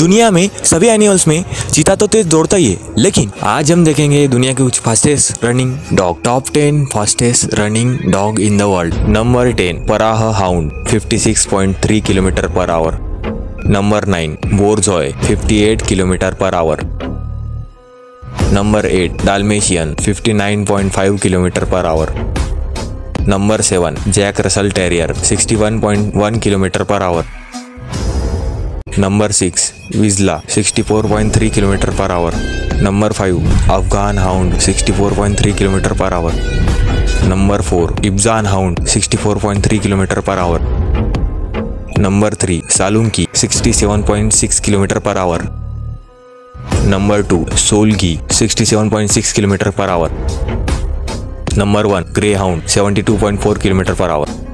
दुनिया में, सभी एनिमल्स में चीता तो तेज दौड़ता ही है। लेकिन आज हम देखेंगे दुनिया के कुछ fastest running dog top ten fastest running dog in the world number ten pharaoh hound 56.3 kilometre per hour number nine borzoi 58 kilometre per hour number eight Dalmatian 59.5 kilometre per hour number seven Jack Russell terrier 61.1 kilometre per hour number six vizsla 64.3 kilometre per hour number five Afghan hound 64.3 kilometre per hour number four Ibizan hound 64.3 kilometre per hour number three saluki 67.6 kilometre per hour number two sloughi 67.6 kilometre per hour number one greyhound 72.4 kilometre per hour